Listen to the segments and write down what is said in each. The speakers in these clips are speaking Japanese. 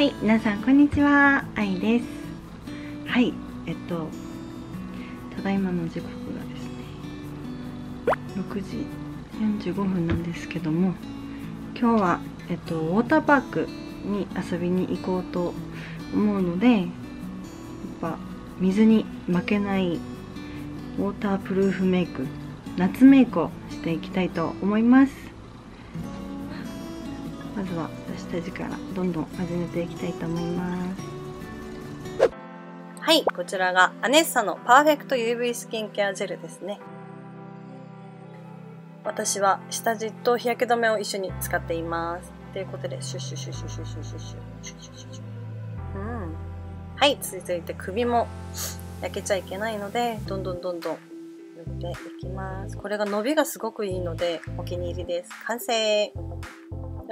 はい、皆さんこんにちは、あいです。はい、えっと、ただいまの時刻がですね、6時45分なんですけども、今日は、えっと、ウォーターパークに遊びに行こうと思うので、やっぱ水に負けないウォータープルーフメイク、夏メイクをしていきたいと思います。まずは下地からどんどん始めていきたいと思います。はいこちらがアネッサのパーフェクト UV スキンケアジェルですね。私は下地と日焼け止めを一緒に使っています。ということでシュッシュシュッシュシュッシュシュッシュッシュッシュうんはい続いて首も焼けちゃいけないのでどんどんどんどん塗っていきますこれが伸びがすごくいいのでお気に入りです完成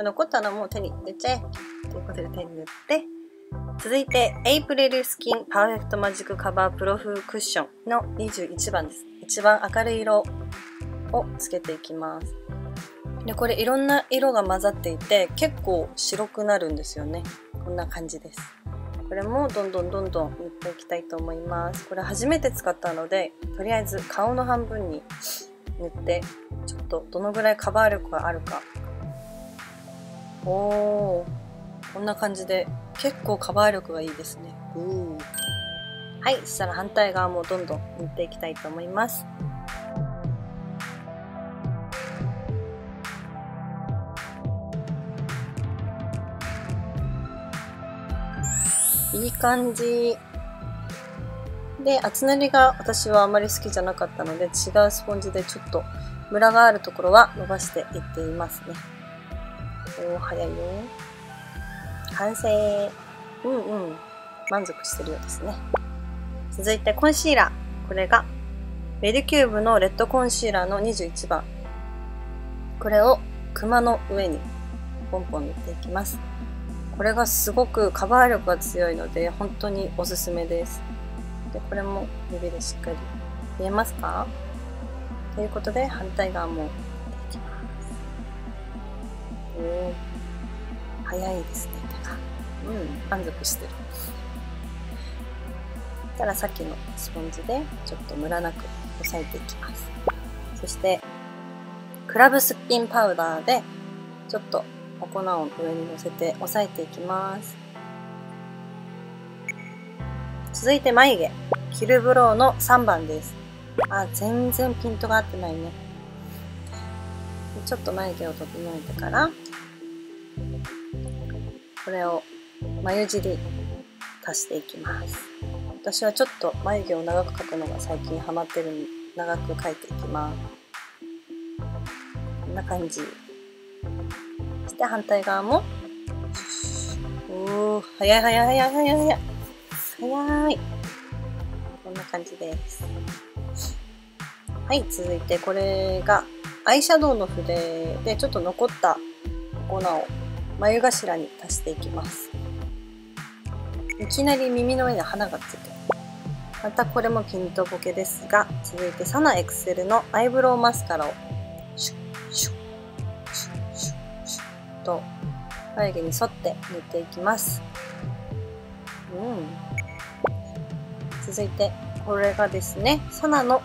残ったのも手に塗っちゃえということで手に塗って、続いて、エイプリルスキンパーフェクトマジックカバープロフクッションの21番です。一番明るい色をつけていきます。で、これいろんな色が混ざっていて、結構白くなるんですよね。こんな感じです。これもどんどんどんどん塗っていきたいと思います。これ初めて使ったので、とりあえず顔の半分に塗って、ちょっとどのぐらいカバー力があるかおー。こんな感じで結構カバー力がいいですね。はいそしたら反対側もどんどん塗っていきたいと思います。いい感じ。で厚塗りが私はあまり好きじゃなかったので違うスポンジでちょっとムラがあるところは伸ばしていっていますねお、早いよ。完成。うんうん。満足してるようですね。続いて、コンシーラー。これが、メディキューブのレッドコンシーラーの21番。これを、クマの上に、ポンポン塗っていきます。これがすごくカバー力が強いので、本当におすすめです。で、これも指でしっかり見えますか？ということで、反対側も早いですね。手がうん満足してる。たらさっきのスポンジでちょっとムラなく押さえていきます。そしてクラブスピンパウダーでちょっとお粉を上に乗せて押さえていきます。続いて眉毛。キルブローの3番です。あ全然ピントが合ってないね。ちょっと眉毛を整えてからこれを眉尻足していきます。私はちょっと眉毛を長く描くのが最近ハマってるんで長く描いていきます。こんな感じ。そして反対側も。おー早い早い早い早い早い。早い。こんな感じです。はい続いてこれがアイシャドウの筆でちょっと残った粉を眉頭に足していきます。いきなり耳の上に花がついて。またこれもピントボケですが続いてサナエクセルのアイブロウマスカラをシュッシュッシュッシュッシュッと眉毛に沿って塗っていきます。うん。続いてこれがですねサナの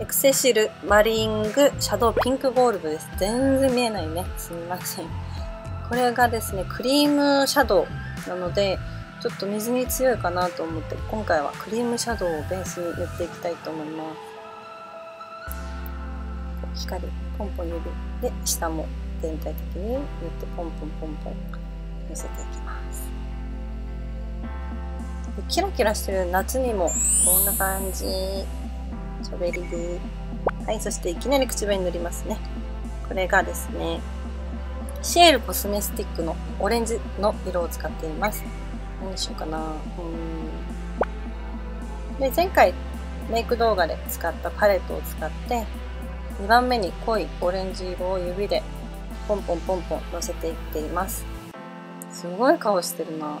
エクセシルマリングシャドウピンクゴールドです。全然見えないね。すみません。これがですね、クリームシャドウなので、ちょっと水に強いかなと思って、今回はクリームシャドウをベースに塗っていきたいと思います。光、ポンポン指で、下も全体的に塗ってポンポンポンポン乗せていきます。キラキラしてる夏にもこんな感じチョベリグはい、そしていきなり口紅塗りますね。これがですね、シエルコスメスティックのオレンジの色を使っています。何しようかなうん。で、前回メイク動画で使ったパレットを使って、2番目に濃いオレンジ色を指でポンポンポンポン乗せていっています。すごい顔してるな。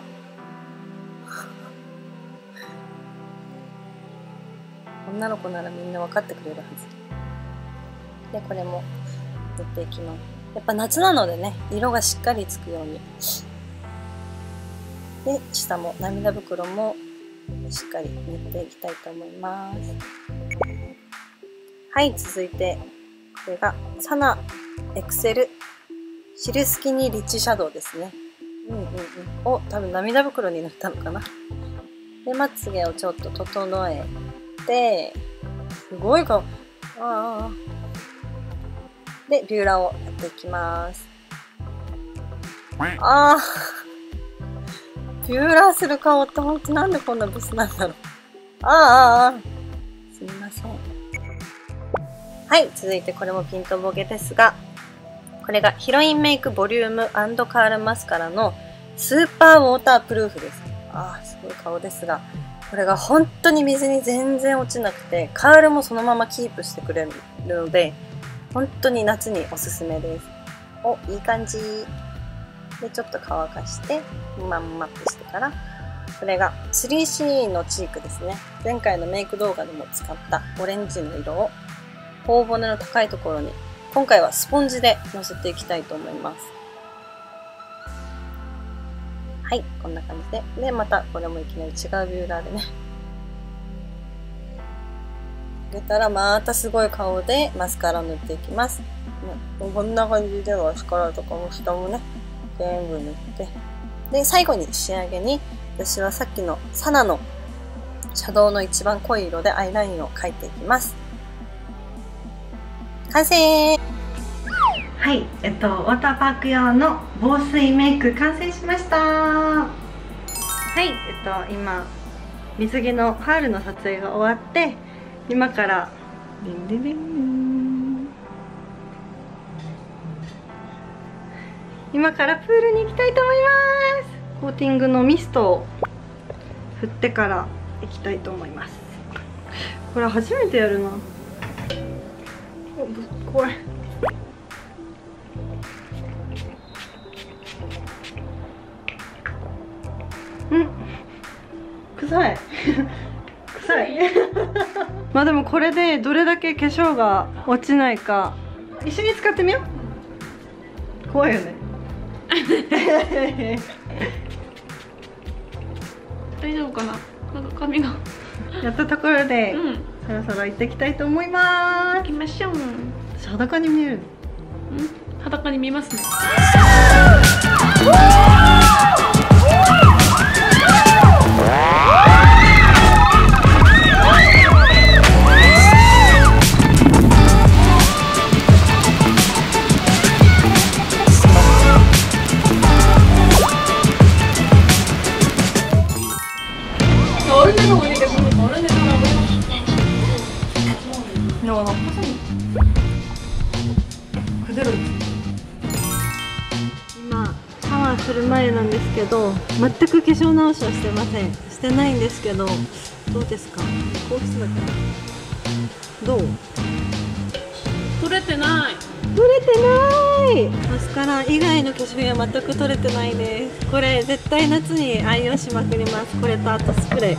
女の子ならみんな分かってくれるはず。で、これも塗っていきます。やっぱ夏なのでね、色がしっかりつくように。で下も涙袋もしっかり塗っていきたいと思います。はい続いてこれがサナエクセルシルスキニリッチシャドウですね。うんうんうん。お多分涙袋に塗ったのかな。でまつげをちょっと整えすごい顔ああでビューラーをやっていきます。ああビューラーする顔って本当なんでこんなブスなんだろう。ああああすみません。はい続いてこれもピントボケですがこれがヒロインメイクボリュームカールマスカラのスーパーウォータープルーフです。ああすごい顔ですが。これが本当に水に全然落ちなくて、カールもそのままキープしてくれるので、本当に夏におすすめです。お、いい感じ。で、ちょっと乾かして、まんまってしてから、これが 3C のチークですね。前回のメイク動画でも使ったオレンジの色を頬骨の高いところに、今回はスポンジでのせていきたいと思います。はい、こんな感じで。で、またこれもいきなり違うビューラーでね。入れたらまたすごい顔でマスカラ塗っていきます。こんな感じでマスカラとかも下もね、全部塗って。で、最後に仕上げに、私はさっきのサナのシャドウの一番濃い色でアイラインを描いていきます。完成はい、えっと、ウォーターパーク用の防水メイク完成しました。はいえっと今水着のハールの撮影が終わって今からリンリンリン今からプールに行きたいと思います。コーティングのミストを振ってから行きたいと思います。これ初めてやるな。怖い臭い。臭い。まあでもこれでどれだけ化粧が落ちないか。一緒に使ってみよう。怖いよね。大丈夫かな？なんか髪が。やったところで、うん、そろそろ行ってきたいと思います。行きましょう。裸に見えるうん？裸に見えますねど全く化粧直しはしてません。してないんですけどどうですか？高質だから。どう？取れてない。取れてない！マスカラ以外の化粧品は全く取れてないですこれ絶対夏に愛用しまくります。これとあとスプレー。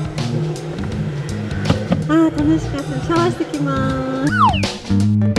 あー楽しかった。シャワーしてきます